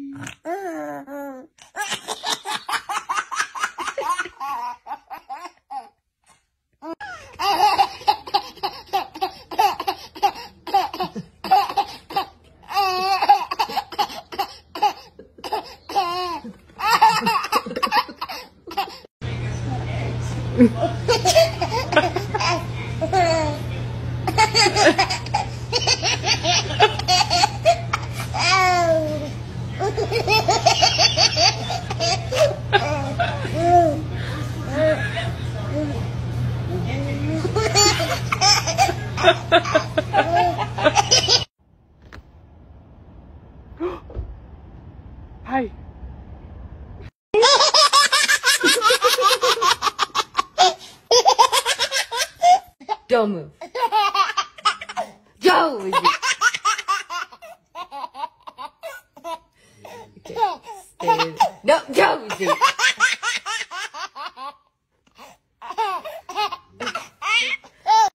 Ha ha ha! Hi. Don't move. Josie. Okay. Stay. No, Josie.